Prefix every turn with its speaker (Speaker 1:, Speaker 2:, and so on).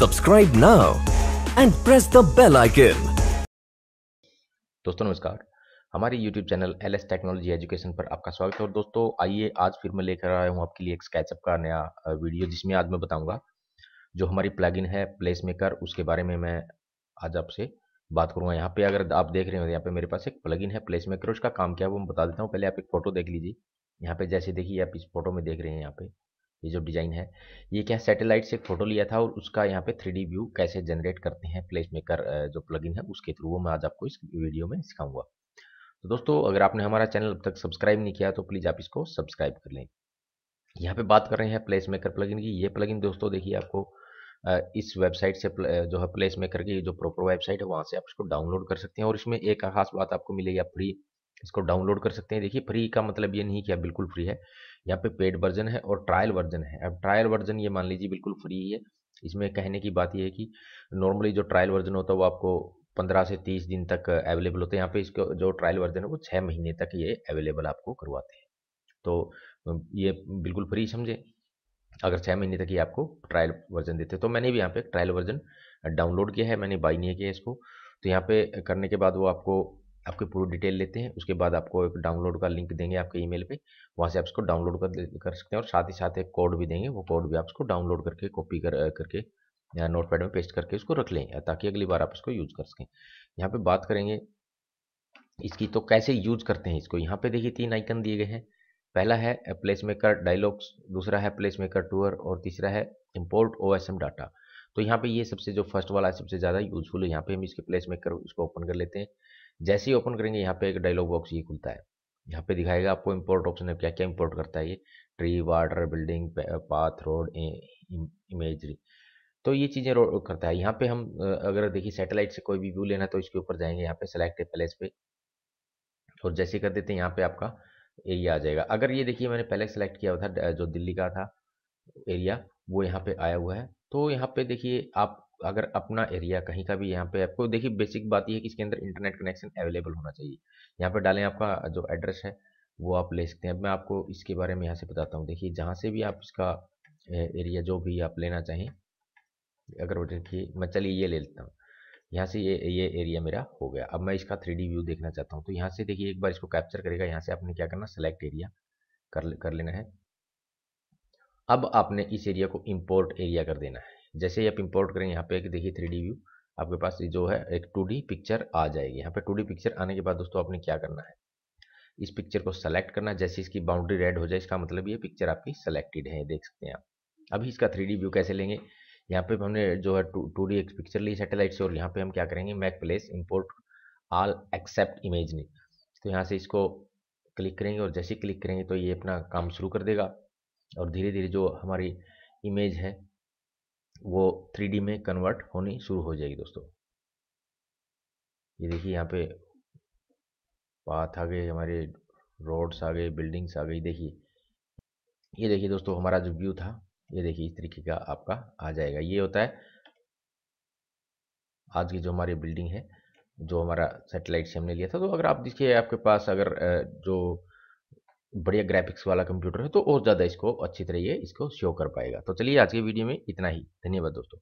Speaker 1: Subscribe now and press the bell icon.
Speaker 2: दोस्तों, नमस्कार। हमारे YouTube channel L S technology education पर आपका स्वागत है। और दोस्तों, आइए आज फिर मैं लेकर आया हूँ आपके लिए एक स्केचअप का नया वीडियो जिसमें आज मैं बताऊँगा जो हमारी प्लगइन है प्लेस मेकर उसके बारे में मैं आज आपसे बात करूँगा। यहाँ पे अगर आप देख रहे हो यहाँ पे मेरे पास एक प्लगइन है प्लेस मेकर उसका काम क्या है वो मैं बता देता हूँ। पहले आप एक फ़ोटो देख लीजिए। यहाँ पे जैसे देखिए, आप इस फ़ोटो में देख रहे हैं यहाँ पे। ये जो डिज़ाइन है, ये क्या सैटेलाइट से फ़ोटो लिया था और उसका यहाँ पे थ्री व्यू कैसे जनरेट करते हैं प्लेस मेकर जो प्लगइन है उसके थ्रू, वो मैं आज आपको इस वीडियो में सिखाऊँगा। तो दोस्तों, अगर आपने हमारा चैनल अब तक सब्सक्राइब नहीं किया तो प्लीज़ आप इसको सब्सक्राइब कर लें। यहाँ पे बात कर रहे हैं प्लेस मेकर प्लगइन की। ये प्लगइन दोस्तों देखिए आपको इस वेबसाइट से जो है प्लेस मेकर की जो प्रॉपर वेबसाइट है वहाँ से आप इसको डाउनलोड कर सकते हैं और इसमें एक खास बात आपको मिलेगी, आप फ्री इसको डाउनलोड कर सकते हैं। देखिए फ्री का मतलब ये नहीं कि बिल्कुल फ्री है। यहाँ पे पेड वर्जन है और ट्रायल वर्जन है। अब ट्रायल वर्जन ये मान लीजिए बिल्कुल फ्री ही है। इसमें कहने की बात यह है कि नॉर्मली जो ट्रायल वर्जन होता है वो आपको पंद्रह से तीस दिन तक अवेलेबल होते हैं। यहाँ पे इसका जो ट्रायल वर्जन है वो छः महीने तक ये अवेलेबल आपको करवाते हैं। तो ये बिल्कुल फ्री समझे। अगर छः महीने तक ये आपको ट्रायल वर्जन देते तो मैंने भी यहाँ पे ट्रायल वर्जन डाउनलोड किया है। मैंने बाई नहीं किया इसको। तो यहाँ पे करने के बाद वो आपको आपकी पूरी डिटेल लेते हैं, उसके बाद आपको एक डाउनलोड का लिंक देंगे आपके ईमेल पे, वहाँ से आप इसको डाउनलोड कर कर सकते हैं और साथ ही साथ एक कोड भी देंगे, वो कोड भी आप इसको डाउनलोड करके कॉपी कर करके नोट पैड में पेस्ट करके उसको रख लें ताकि अगली बार आप इसको यूज़ कर सकें। यहाँ पे बात करेंगे इसकी तो कैसे यूज़ करते हैं इसको, यहाँ पे देखिए तीन आइकन दिए गए हैं, पहला है प्लेस मेकर डायलॉग्स, दूसरा है प्लेस मेकर टूअर और तीसरा है इम्पोर्ट ओ डाटा। तो यहाँ पे ये सबसे जो फ़र्स्ट वाला है सबसे ज़्यादा यूजफुल है, यहाँ पे हम इसके प्लेस मेकर इसको ओपन कर लेते हैं। जैसे ही ओपन करेंगे, यहाँ पे एक डायलॉग बॉक्स ये खुलता है। यहाँ पे दिखाएगा आपको इंपोर्ट ऑप्शन है क्या क्या इंपोर्ट करता है ये। Tree water building path road imagery तो ये चीज़ें करता है। यहाँ पे हम अगर देखिए सैटेलाइट से कोई भी व्यू लेना तो इसके ऊपर जाएँगे, यहाँ पे सेलेक्ट प्लेस पे। और जैसे कर देते हैं, यहाँ पे आपका एरिया आ जाएगा। अगर ये देखिए, मैंने पहले सेलेक्ट किया हुआ था जो दिल्ली का था एरिया वो यहाँ पे आया हुआ है। तो यहाँ पे देखिए, आप अगर अपना एरिया कहीं का भी यहाँ पे, आपको देखिए बेसिक बात यह है कि इसके अंदर इंटरनेट कनेक्शन अवेलेबल होना चाहिए। यहाँ पे डालें आपका जो एड्रेस है, वो आप ले सकते हैं। अब मैं आपको इसके बारे में यहाँ से बताता हूँ। देखिए, जहाँ से भी आप इसका एरिया जो भी आप लेना चाहें, अगर वो देखिए, मैं चलिए ये ले लेता हूँ। यहाँ से ये ये एरिया मेरा हो गया। अब मैं इसका थ्री व्यू देखना चाहता हूँ। तो यहाँ से देखिए एक बार इसको कैप्चर करेगा यहाँ से आपने क्या करना, सेलेक्ट एरिया कर कर लेना है। अब आपने इस एरिया को इम्पोर्ट एरिया कर देना है। जैसे ही आप इंपोर्ट करेंगे, यहाँ पे एक देखिए थ्री व्यू आपके पास जो है, एक टू पिक्चर आ जाएगी। यहाँ पे टू पिक्चर आने के बाद दोस्तों आपने क्या करना है? इस पिक्चर को सेलेक्ट करना जैसे इसकी बाउंड्री रेड हो जाए, इसका मतलब ये पिक्चर आपकी सेलेक्टेड है, देख सकते हैं आप। अभी इसका थ्री व्यू कैसे लेंगे? यहाँ पे हमने जो है टू टू एक पिक्चर ली सैटेलाइट से, और यहाँ पे हम क्या करेंगे? Map places import all except imagery तो यहाँ से इसको क्लिक करेंगे, और जैसे क्लिक करेंगे तो ये अपना काम शुरू कर देगा। और धीरे धीरे जो हमारी इमेज है वो थ्री में कन्वर्ट होनी शुरू हो जाएगी दोस्तों। ये देखिए यहाँ पे पाथ आ गए, हमारे रोड्स आ गए बिल्डिंग्स आ गई, देखिए। ये देखिए दोस्तों, हमारा जो व्यू था, ये देखिए इस तरीके का आपका आ जाएगा। ये होता है, आज की जो हमारी बिल्डिंग है, जो हमारा सेटेलाइट से हमने लिया था तो अगर आप देखिए आपके पास अगर जो बढ़िया ग्राफिक्स वाला कंप्यूटर है तो और ज़्यादा इसको अच्छी तरह ये इसको शो कर पाएगा। तो चलिए आज के वीडियो में इतना ही। धन्यवाद दोस्तों।